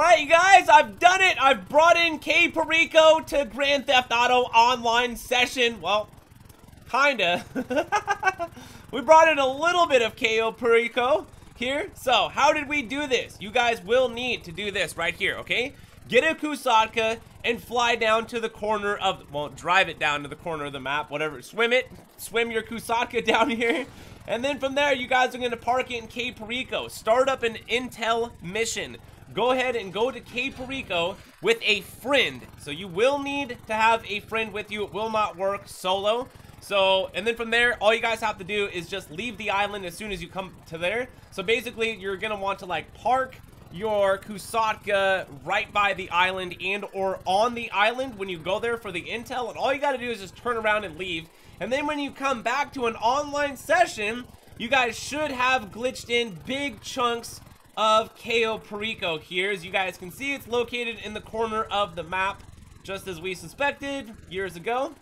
Alright, you guys, I've done it! I've brought in Cayo Perico to Grand Theft Auto Online session. Well, kinda. we brought in a little bit of Cayo Perico here. So, how did we do this? You guys will need to do this right here, okay? Get a Kosatka and fly down to the corner of, well, drive it down to the corner of the map, whatever. Swim it, swim your Kosatka down here. And then from there, you guys are going to park it in Cayo Perico. Start up an intel mission go ahead and go to Cayo Perico with a friend. So you will need to have a friend with you. It will not work solo. So, and then from there, all you guys have to do is just leave the island as soon as you come to there. So basically, you're going to want to like park your Kosatka right by the island and or on the island when you go there for the intel. And all you got to do is just turn around and leave. And then when you come back to an online session, you guys should have glitched in big chunks of Cayo Perico here. As you guys can see, it's located in the corner of the map, just as we suspected years ago.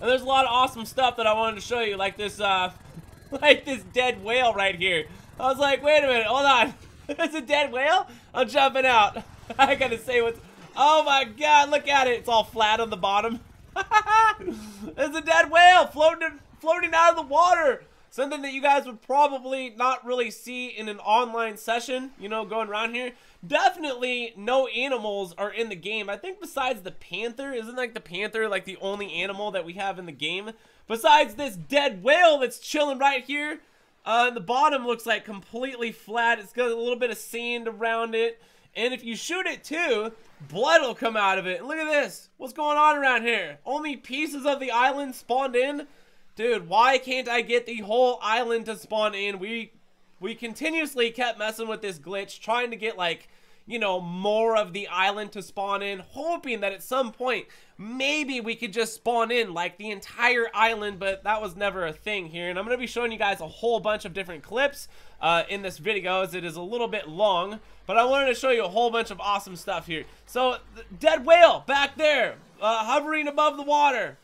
And there's a lot of awesome stuff that I wanted to show you, like this, uh, like this dead whale right here. I was like, wait a minute, hold on. it's a dead whale? I'm jumping out. I gotta say what's... Oh my god, look at it. It's all flat on the bottom. it's a dead whale floating, floating out of the water. Something that you guys would probably not really see in an online session, you know, going around here. Definitely no animals are in the game. I think besides the panther, isn't like the panther like the only animal that we have in the game? Besides this dead whale that's chilling right here. Uh, the bottom looks like completely flat. It's got a little bit of sand around it. And if you shoot it too, blood will come out of it. And look at this. What's going on around here? Only pieces of the island spawned in. Dude, why can't I get the whole island to spawn in? We we continuously kept messing with this glitch, trying to get like, you know, more of the island to spawn in, hoping that at some point, maybe we could just spawn in like the entire island, but that was never a thing here. And I'm going to be showing you guys a whole bunch of different clips uh, in this video as it is a little bit long, but I wanted to show you a whole bunch of awesome stuff here. So, dead whale back there, uh, hovering above the water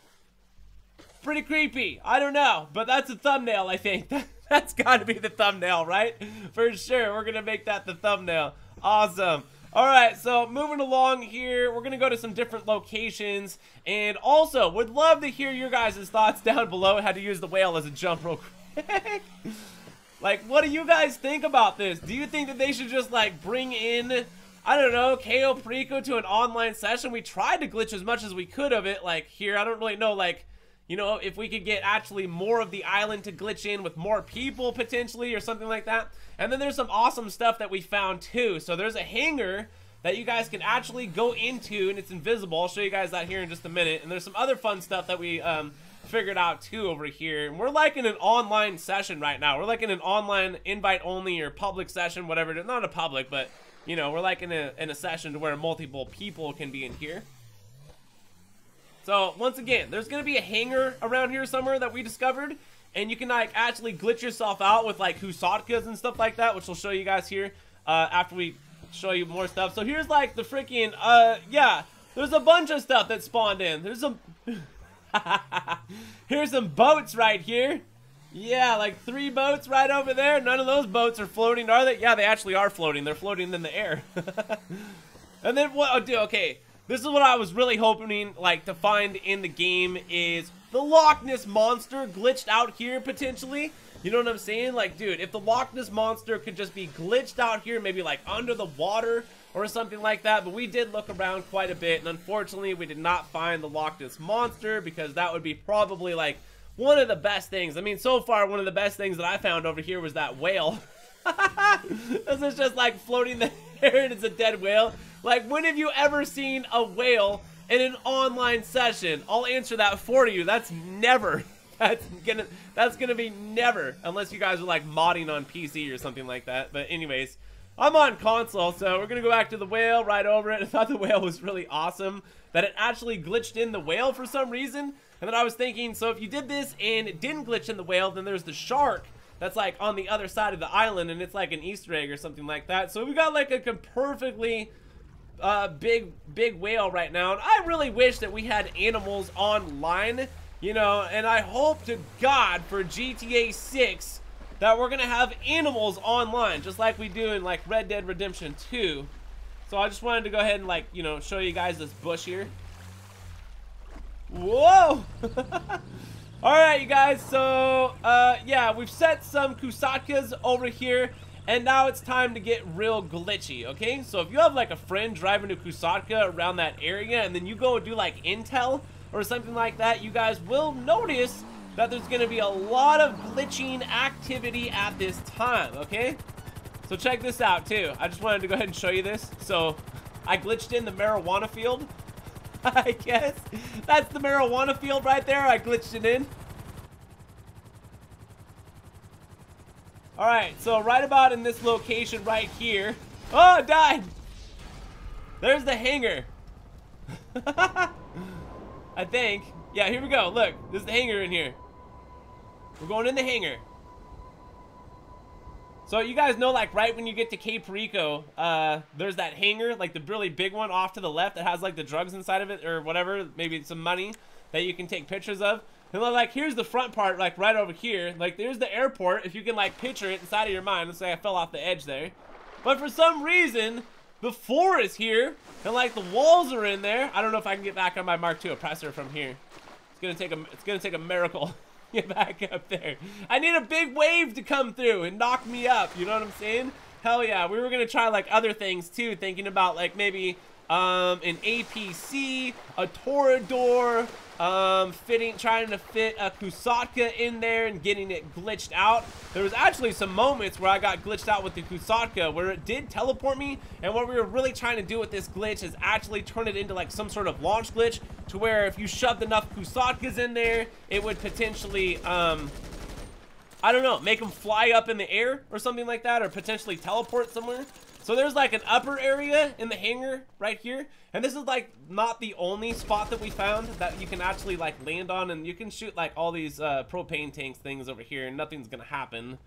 pretty creepy. I don't know, but that's a thumbnail, I think. that's got to be the thumbnail, right? For sure, we're going to make that the thumbnail. Awesome. All right, so moving along here, we're going to go to some different locations. And also, would love to hear your guys' thoughts down below how to use the whale as a jump real quick. like, what do you guys think about this? Do you think that they should just, like, bring in... I don't know, Cayo Perico to an online session. We tried to glitch as much as we could of it, like, here. I don't really know, like, you know, if we could get actually more of the island to glitch in with more people potentially or something like that. And then there's some awesome stuff that we found too. So there's a hangar that you guys can actually go into and it's invisible. I'll show you guys that here in just a minute. And there's some other fun stuff that we um, figured out too over here. And we're like in an online session right now. We're like in an online invite only or public session, whatever. Not a public, but you know, we're like in a, in a session to where multiple people can be in here. So, once again, there's going to be a hangar around here somewhere that we discovered. And you can, like, actually glitch yourself out with, like, Kosatkas and stuff like that, which we'll show you guys here uh, after we show you more stuff. So, here's, like, the freaking, uh, yeah, there's a bunch of stuff that spawned in. There's some, here's some boats right here. Yeah, like three boats right over there. None of those boats are floating, are they? Yeah, they actually are floating. They're floating in the air. and then what? Oh, dude, okay. This is what I was really hoping, like, to find in the game is the Loch Ness Monster glitched out here, potentially. You know what I'm saying? Like, dude, if the Loch Ness Monster could just be glitched out here, maybe, like, under the water or something like that. But we did look around quite a bit, and unfortunately, we did not find the Loch Ness Monster because that would be probably, like, one of the best things. I mean, so far, one of the best things that I found over here was that whale. this is just, like, floating there, and it's a dead whale. Like, when have you ever seen a whale in an online session? I'll answer that for you. That's never. That's gonna that's gonna be never unless you guys are like modding on PC or something like that. But anyways, I'm on console, so we're gonna go back to the whale right over it. I thought the whale was really awesome that it actually glitched in the whale for some reason. And then I was thinking, so if you did this and it didn't glitch in the whale, then there's the shark that's like on the other side of the island and it's like an Easter egg or something like that. So we got like a perfectly uh, big, big whale right now. And I really wish that we had animals online, you know, and I hope to God for GTA 6 that we're going to have animals online, just like we do in like Red Dead Redemption 2. So I just wanted to go ahead and like, you know, show you guys this bush here. Whoa! Alright, you guys, so, uh, yeah, we've set some Kosatkas over here, and now it's time to get real glitchy, okay? So if you have, like, a friend driving a Kosatka around that area, and then you go and do, like, intel or something like that, you guys will notice that there's going to be a lot of glitching activity at this time, okay? So check this out, too. I just wanted to go ahead and show you this. So, I glitched in the marijuana field, I guess. That's the marijuana field right there. I glitched it in. Alright, so right about in this location right here. Oh, I died! There's the hangar. I think. Yeah, here we go. Look, there's the hangar in here. We're going in the hangar. So you guys know, like, right when you get to Cayo Perico, uh, there's that hangar, like the really big one off to the left that has, like, the drugs inside of it or whatever, maybe some money that you can take pictures of. And like, here's the front part, like, right over here. Like, there's the airport, if you can, like, picture it inside of your mind. Let's say I fell off the edge there. But for some reason, the floor is here, and, like, the walls are in there. I don't know if I can get back on my Mark II oppressor from here. It's gonna take a, it's gonna take a miracle. get back up there. I need a big wave to come through and knock me up. You know what I'm saying? Hell yeah. We were going to try like other things too. Thinking about like maybe um, an APC, a Toreador, um, fitting, trying to fit a Kosatka in there and getting it glitched out. There was actually some moments where I got glitched out with the Kosatka where it did teleport me. And what we were really trying to do with this glitch is actually turn it into like some sort of launch glitch to where if you shoved enough Kosatkas in there, it would potentially, um, I don't know, make them fly up in the air or something like that or potentially teleport somewhere. So there's like an upper area in the hangar right here. And this is like not the only spot that we found that you can actually like land on and you can shoot like all these uh, propane tanks things over here and nothing's gonna happen.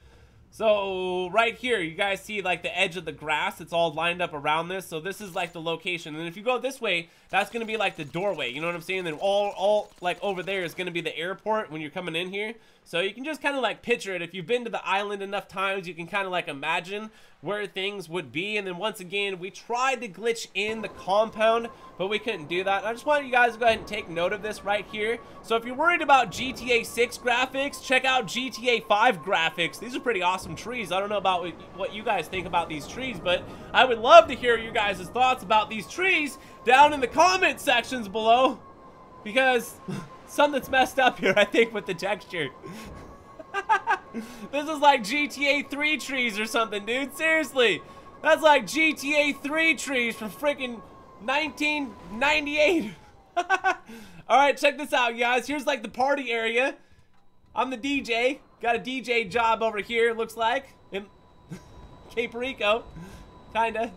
So right here, you guys see like the edge of the grass. It's all lined up around this. So this is like the location. And if you go this way, that's going to be like the doorway. You know what I'm saying? Then all, all like over there is going to be the airport when you're coming in here. So you can just kind of like picture it. If you've been to the island enough times, you can kind of like imagine where things would be. And then once again, we tried to glitch in the compound, but we couldn't do that. I just wanted you guys to go ahead and take note of this right here. So if you're worried about GTA 6 graphics, check out GTA 5 graphics. These are pretty awesome trees. I don't know about what you guys think about these trees, but I would love to hear you guys' thoughts about these trees down in the comment sections below. Because something's messed up here, I think, with the texture. this is like GTA 3 trees or something, dude. Seriously. That's like GTA 3 trees from freaking 1998. Alright, check this out, guys. Here's like the party area. I'm the DJ. Got a DJ job over here, looks like. In Cayo Perico. Kinda.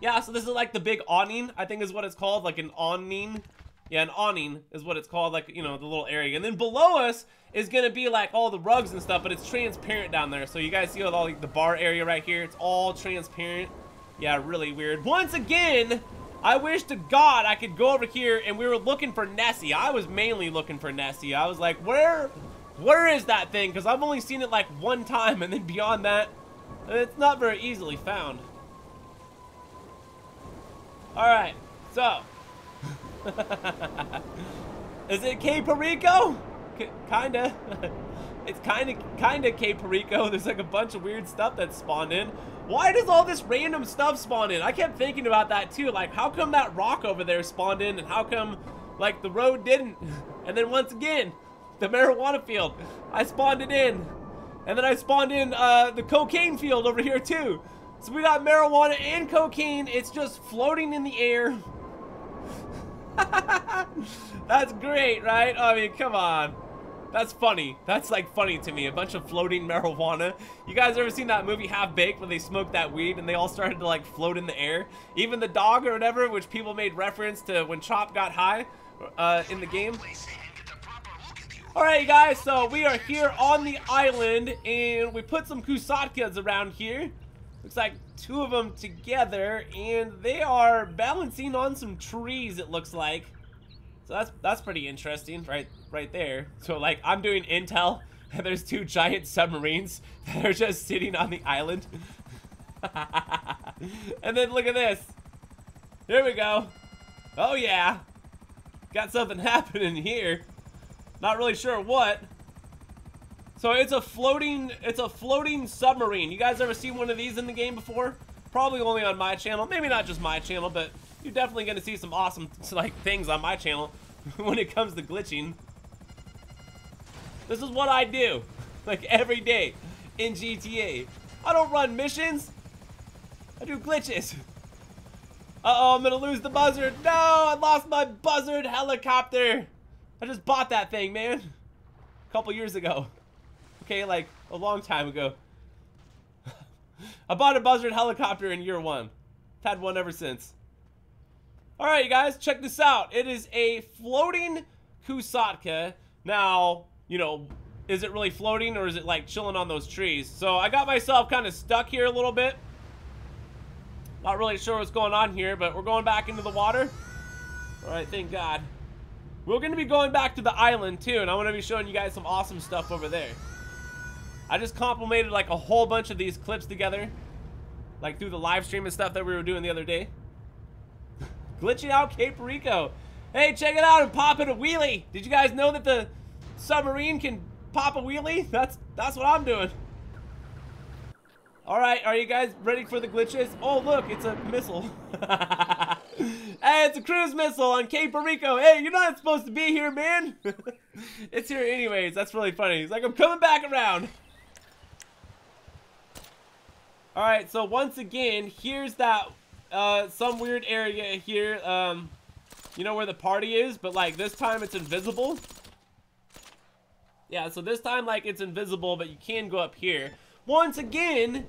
Yeah, so this is like the big awning, I think is what it's called. Like an awning. Yeah, an awning is what it's called, like, you know, the little area. And then below us is going to be, like, all the rugs and stuff, but it's transparent down there. So you guys see all like, the bar area right here? It's all transparent. Yeah, really weird. Once again, I wish to God I could go over here and we were looking for Nessie. I was mainly looking for Nessie. I was like, where, where is that thing? Because I've only seen it, like, one time, and then beyond that, it's not very easily found. Alright, so... Is it Cayo Perico? kinda. it's kinda, kinda Cayo Perico. There's like a bunch of weird stuff that spawned in. Why does all this random stuff spawn in? I kept thinking about that too. Like, how come that rock over there spawned in and how come, like, the road didn't? And then once again, the marijuana field. I spawned it in. And then I spawned in uh, the cocaine field over here too. So we got marijuana and cocaine. It's just floating in the air. That's great, right? I mean, come on. That's funny. That's like funny to me. A bunch of floating marijuana. You guys ever seen that movie Half Baked when they smoked that weed and they all started to like float in the air? Even the dog or whatever, which people made reference to when Chop got high uh, in the game. Alright guys, so we are here on the island and we put some Kosatkas around here. Looks like two of them together, and they are balancing on some trees, it looks like. So that's that's pretty interesting, right right there. So, like, I'm doing intel, and there's two giant submarines that are just sitting on the island. and then look at this. Here we go. Oh yeah. Got something happening here. Not really sure what. So it's a floating, it's a floating submarine. You guys ever seen one of these in the game before? Probably only on my channel. Maybe not just my channel, but you're definitely to see some awesome like things on my channel when it comes to glitching. This is what I do, like every day in GTA. I don't run missions. I do glitches. Uh-oh, I'm gonna lose the buzzard. No, I lost my buzzard helicopter. I just bought that thing, man. A couple years ago. Okay, like a long time ago. I bought a buzzard helicopter in year one. I've had one ever since. Alright, you guys, check this out. It is a floating Kosatka. Now, you know, is it really floating or is it like chilling on those trees? So I got myself kind of stuck here a little bit. Not really sure what's going on here, but we're going back into the water. All right, thank God. We're going to be going back to the island too, and I'm going to be showing you guys some awesome stuff over there. I just complimented like a whole bunch of these clips together. Like through the live stream and stuff that we were doing the other day. Glitching out Cayo Perico. Hey, check it out and pop it a wheelie. Did you guys know that the submarine can pop a wheelie? That's that's what I'm doing. All right, are you guys ready for the glitches? Oh, look, it's a missile. hey, it's a cruise missile on Cayo Perico. Hey, you're not supposed to be here, man. it's here anyways. That's really funny. He's like, I'm coming back around. All right, so once again, here's that uh, some weird area here. Um, you know where the party is, but like this time it's invisible. Yeah, so this time like it's invisible, but you can go up here. Once again,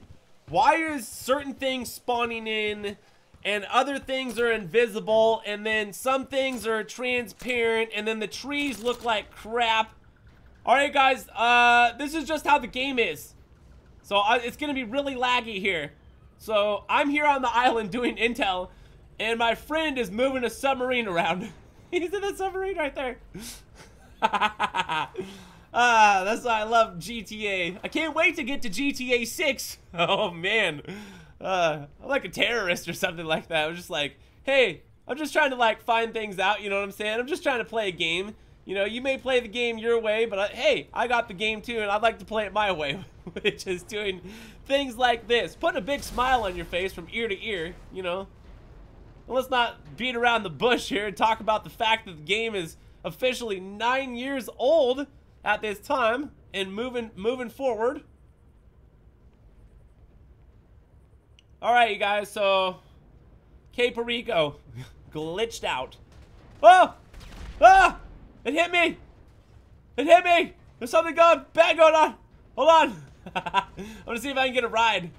why is certain things spawning in and other things are invisible and then some things are transparent and then the trees look like crap? Alright guys, uh, this is just how the game is. So uh, it's gonna be really laggy here. So I'm here on the island doing intel and my friend is moving a submarine around. He's in the submarine right there. Ah, that's why I love GTA. I can't wait to get to GTA 6. Oh, man. Uh, I'm like a terrorist or something like that. I'm just like, hey, I'm just trying to, like, find things out, you know what I'm saying? I'm just trying to play a game. You know, you may play the game your way, but I, hey, I got the game too, and I'd like to play it my way, which is doing things like this. Putting a big smile on your face from ear to ear, you know? let's not beat around the bush here and talk about the fact that the game is officially nine years old at this time and moving moving forward. All right, you guys. So, Cayo Perico glitched out. Oh! Ah! It hit me! It hit me! There's something going bad going on. Hold on. I'm gonna see if I can get a ride.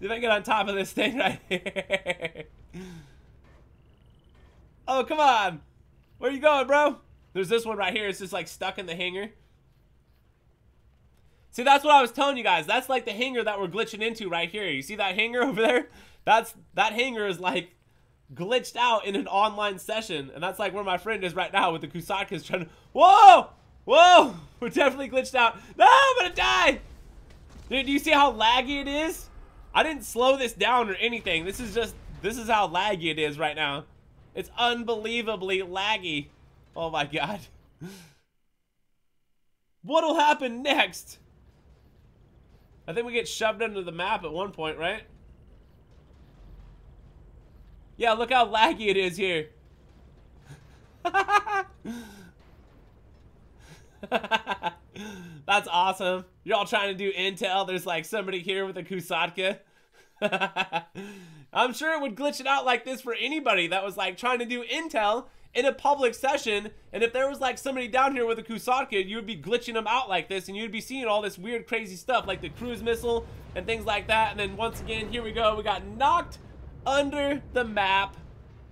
See if I can get on top of this thing right here. oh, come on. Where you going, bro? There's this one right here. It's just like stuck in the hangar. See, that's what I was telling you guys. That's like the hangar that we're glitching into right here. You see that hangar over there? That's That hangar is like glitched out in an online session. And that's like where my friend is right now with the Kosatkas trying to... Whoa! Whoa! We're definitely glitched out. No, I'm gonna die! Dude, do you see how laggy it is? I didn't slow this down or anything. This is just... This is how laggy it is right now. It's unbelievably laggy. Oh my god. What'll happen next? I think we get shoved under the map at one point, right? Yeah, look how laggy it is here. That's awesome. You're all trying to do intel. There's like somebody here with a Kosatka. I'm sure it would glitch it out like this for anybody that was like trying to do intel in a public session, and if there was like somebody down here with a Kosatka, you would be glitching them out like this, and you'd be seeing all this weird, crazy stuff, like the cruise missile and things like that. And then once again, here we go. We got knocked under the map.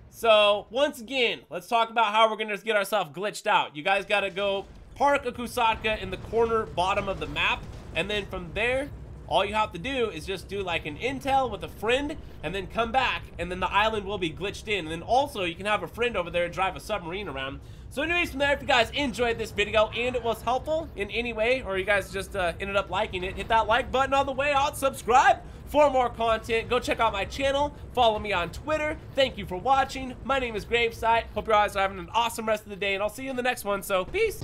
So once again, let's talk about how we're gonna get ourselves glitched out. You guys gotta go park a Kosatka in the corner bottom of the map, and then from there, all you have to do is just do like an intel with a friend and then come back and then the island will be glitched in. And then also you can have a friend over there drive a submarine around. So anyways, from there, if you guys enjoyed this video and it was helpful in any way or you guys just uh, ended up liking it, hit that like button on the way out, subscribe for more content. Go check out my channel. Follow me on Twitter. Thank you for watching. My name is Gravesight. Hope you guys are having an awesome rest of the day, and I'll see you in the next one. So, peace.